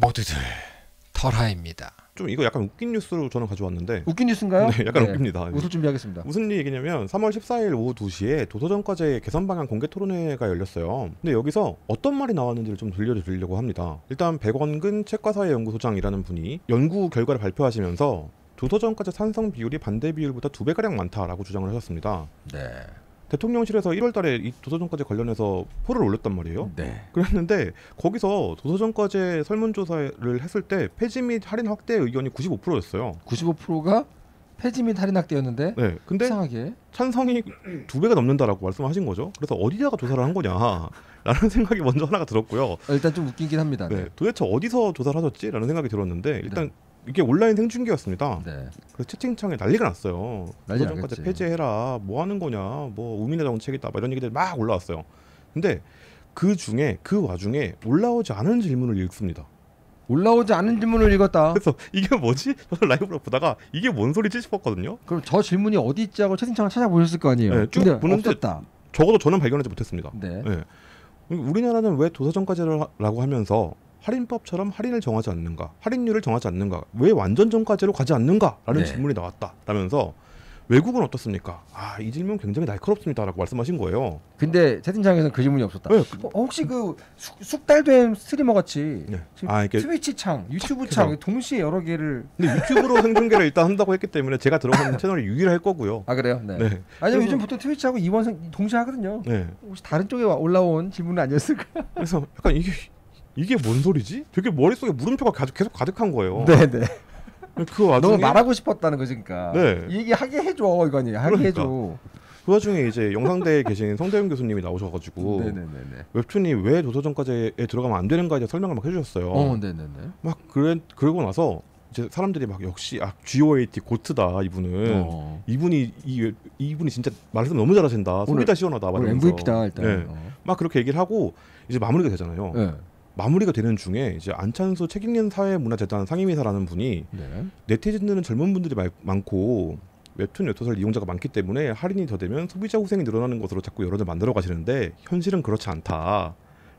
모두들 털하입니다. 좀 이거 약간 웃긴 뉴스로 저는 가져왔는데 웃긴 뉴스인가요? 네, 약간 웃깁니다. 웃을 준비하겠습니다. 무슨 얘기냐면 3월 14일 오후 2시에 도서정과제 개선 방향 공개 토론회가 열렸어요. 근데 여기서 어떤 말이 나왔는지를 좀 들려드리려고 합니다. 일단 백원근 책과사회 연구소장이라는 분이 연구 결과를 발표하시면서 도서정과제 찬성 비율이 반대 비율보다 두 배가량 많다라고 주장을 하셨습니다. 네. 대통령실에서 1월 달에 이 도서정과제 관련해서 포를 올렸단 말이에요. 네. 그랬는데 거기서 도서정과제 설문조사를 했을 때 폐지 및 할인 확대 의견이 95%였어요. 95%가 폐지 및 할인 학대였는데 네, 근데 이상하게 찬성이 두 배가 넘는다라고 말씀하신 거죠. 그래서 어디다가 조사를 한 거냐라는 생각이 먼저 하나가 들었고요. 어, 일단 좀 웃기긴 합니다. 네, 도대체 어디서 조사를 하셨지라는 생각이 들었는데 일단 이게 온라인 생중계였습니다. 네. 그래서 채팅창에 난리가 났어요. 난리 나겠지. 폐지해라. 뭐 하는 거냐. 뭐 우민의 정책이다. 뭐 이런 얘기들이 막 올라왔어요. 근데 그 중에 그 와중에 올라오지 않은 질문을 읽습니다. 올라오지 않은 질문을 읽었다. 그래서 이게 뭐지? 저는 라이브로 보다가 이게 뭔 소리지 싶었거든요. 그럼 저 질문이 어디 있지 하고 채팅창을 찾아보셨을 거 아니에요. 네, 쭉 보는데 없었다. 적어도 저는 발견하지 못했습니다. 네. 네. 우리나라는 왜 도서정가제라고 하면서 할인법처럼 할인을 정하지 않는가, 할인율을 정하지 않는가, 왜 완전 정가제로 가지 않는가라는 네. 질문이 나왔다라면서 외국은 어떻습니까? 아, 이 질문 굉장히 날카롭습니다라고 말씀하신 거예요. 근데 채팅창에서는 그 질문이 없었다. 네, 어, 혹시 그 숙, 숙달된 스트리머 같이 네. 아, 이게 트위치 창, 유튜브. 창 동시에 여러 개를 근데 유튜브로 생중계를 일단 한다고 했기 때문에 제가 들어가는 채널이 유일할 거고요. 아 그래요? 네. 네. 아니면 그래서- 요즘 보통 트위치하고 이원생 동시에 하거든요. 네. 혹시 다른 쪽에 와- 올라온 질문은 아니었을까? 그래서 약간 이게 이게 뭔 소리지? 되게 머릿속에 물음표가 가득, 계속 가득한 거예요. 네, 네. 그 와중에 너무 말하고 싶었다는 거지, 그러니까. 네. 이 얘기 하게 해줘, 이거 아니에요. 하게 그러니까. 해줘. 그 와중에 이제 영상대에 계신 성대윤 교수님이 나오셔가지고 네, 네, 네, 네. 웹툰이 왜 도서정가제에 들어가면 안 되는가에 대해 설명을 막 해주셨어요. 어, 네, 네, 네. 막 그래 그러고 나서 이제 사람들이 막 역시 아 GOAT GOAT다 이분은 어. 이분이 이 웹- 이분이 진짜 말씀 너무 잘하신다 속이 오늘- 다 시원하다 말하면서 MVP다 일단. 네. 어. 막 그렇게 얘기를 하고 이제 마무리가 되잖아요. 네. 마무리가 되는 중에 이제 안찬수 책읽는 사회문화재단 상임이사라는 분이 네. 네티즌들은 젊은 분들이 말- 많고 웹툰 웹소설 이용자가 많기 때문에 할인이 더 되면 소비자 후생이 늘어나는 것으로 자꾸 여론을 만들어 가시는데 현실은 그렇지 않다.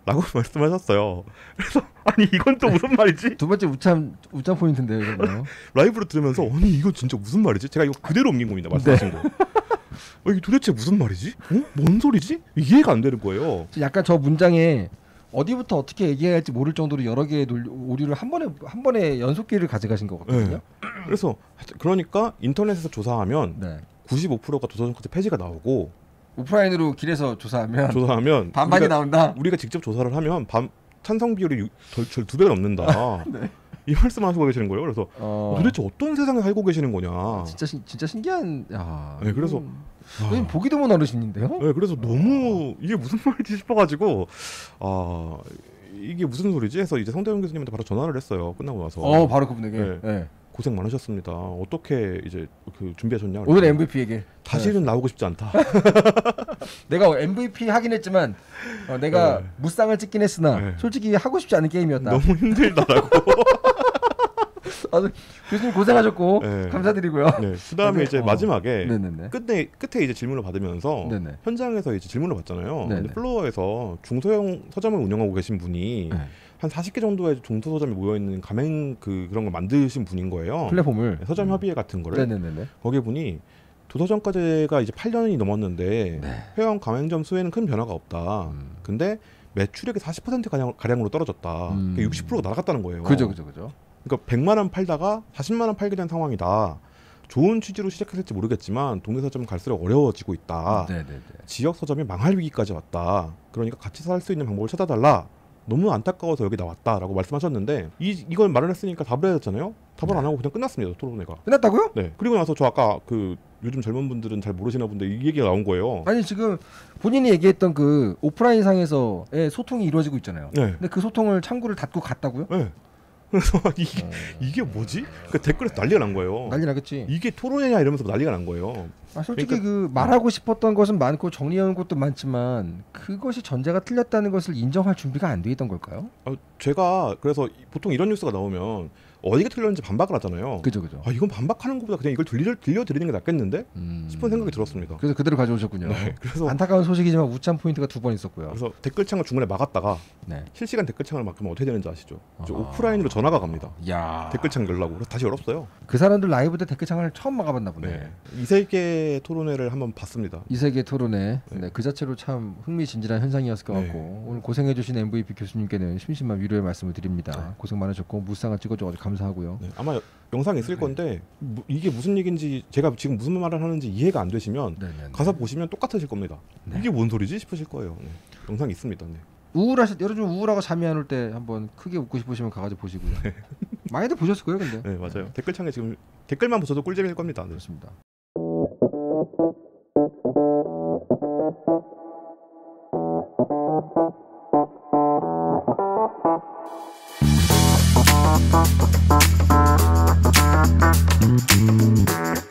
라고 말씀하셨어요. 그래서 아니 이건 또 무슨 말이지? 두 번째 우참 우참 포인트인데요, 이거. 라이브로 들으면서 아니 이거 진짜 무슨 말이지? 제가 이거 그대로 옮긴 겁니다. 말씀하신 거. 어, 이게 도대체 무슨 말이지? 어? 뭔 소리지? 이해가 안 되는 거예요. 약간 저 문장에 어디부터 어떻게 얘기해야 할지 모를 정도로 여러 개의 논- 오류를 한 번에 한 번에 연속기를 가져가신 것 같거든요. 그래서 그러니까 인터넷에서 조사하면 네. 95%가 도서정까지 폐지가 나오고 오프라인으로 길에서 조사하면 조사하면 반반이 우리가, 나온다. 우리가 직접 조사를 하면 밤 찬성 비율이 두 배가 넘는다. 이 말씀하시고 계시는 거예요. 그래서 어, 도대체 어떤 세상에 살고 계시는 거냐. 진짜 신- 진짜 신기한. 야. 네, 그래서- 이건- 아. 보기도 못 어르신인데요. 네, 그래서 너무 이게 무슨 말이지 싶어가지고 아 이게 무슨 소리지 해서 이제 성대현 교수님한테 바로 전화를 했어요. 끝나고 나서 어 바로 그분에게. 네. 네. 고생 많으셨습니다. 어떻게 이제 그 준비하셨냐? 오늘 MVP에게. 다시는 나오고 싶지 않다. 내가 MVP 하긴 했지만 어, 내가 네. 무쌍을 찍긴 했으나 네. 솔직히 하고 싶지 않은 게임이었다. 너무 힘들다라고. 아, 교수님 고생하셨고 네. 감사드리고요. 네. 그다음에 네. 이제 어. 마지막에 네네네. 끝에 끝에 이제 질문을 받으면서 네네. 현장에서 이제 질문을 받잖아요. 근데 플로어에서 중소형 서점을 운영하고 계신 분이 네. 한 40개 정도의 중소 서점이 모여 있는 가맹 그 그런 걸 만드신 분인 거예요. 플랫폼을. 네, 서점 협의회 같은 거를 네네네네. 거기 분이 도서점까지가 이제 8년이 넘었는데 네. 회원 가맹점 수에는 큰 변화가 없다. 음. 근데 매출액이 40% 가량, 가량으로 떨어졌다. 음. 그러니까 60%가 날아갔다는 거예요. 그죠 그죠 그죠. 그러니까 100만 원 팔다가 40만 원 팔게 된 상황이다. 좋은 취지로 시작했을지 모르겠지만 동네 서점 갈수록 어려워지고 있다. 네네네. 지역 서점이 망할 위기까지 왔다. 그러니까 같이 살 수 있는 방법을 찾아달라. 너무 안타까워서 여기 나왔다라고 말씀하셨는데 이 이걸 말을 했으니까 답을 해야 됐잖아요. 답을 안 하고 그냥 끝났습니다. 토론회가. 끝났다고요? 네. 그리고 나서 저 아까 그 요즘 젊은 분들은 잘 모르시나 본데 이 얘기가 나온 거예요. 아니 지금 본인이 얘기했던 그 오프라인 상에서의 소통이 이루어지고 있잖아요. 네. 근데 그 소통을 창구를 닫고 갔다고요? 네. 그래서 이게 이게 뭐지? 그 댓글에서 난리가 난 거예요. 난리 나겠지. 이게 토론회냐 이러면서 난리가 난 거예요. 아, 솔직히 그 말하고 싶었던 것은 많고 정리해온 것도 많지만 그것이 전제가 틀렸다는 것을 인정할 준비가 안 돼 있던 걸까요? 아, 제가 그래서 이- 보통 이런 뉴스가 나오면 어디가 틀렸는지 반박을 하잖아요. 그죠 그죠. 아 이건 반박하는 것보다 그냥 이걸 들려 들려드리는 게 낫겠는데 음. 싶은 생각이 들었습니다. 그래서 그대로 가져오셨군요. 네, 그래서 안타까운 소식이지만 웃참 포인트가 두 번 있었고요. 그래서 댓글창을 중간에 막았다가 네. 실시간 댓글창을 막으면 어떻게 되는지 아시죠? 아. 오프라인으로 전화가 갑니다. 야. 댓글창 열라고 그래서 다시 열었어요. 그 사람들 라이브 때 댓글창을 처음 막아봤나 보네. 네. 이세계 토론회를 한번 봤습니다. 이 세계 토론회 네. 네, 그 자체로 참 흥미진진한 현상이었을 것 네. 같고 오늘 고생해주신 MVP 교수님께는 심심한 위로의 말씀을 드립니다. 네. 고생 많으셨고 무쌍을 찍어줘가지고 감사하고요. 네, 아마 여- 영상이 있을 건데 무- 이게 무슨 얘기인지 제가 지금 무슨 말을 하는지 이해가 안 되시면 네네. 가서 보시면 똑같으실 겁니다. 네. 이게 뭔 소리지 싶으실 거예요. 네. 영상이 있습니다. 네. 우울하실 때 여러분 우울하고 잠이 안 올 때 한번 크게 웃고 싶으시면 가가지고 보시고요. 많이들 보셨을 거예요, 근데. 네, 맞아요. 댓글창에 지금 댓글만 보셔도 꿀잼일 겁니다. 네. 그렇습니다. Thank you.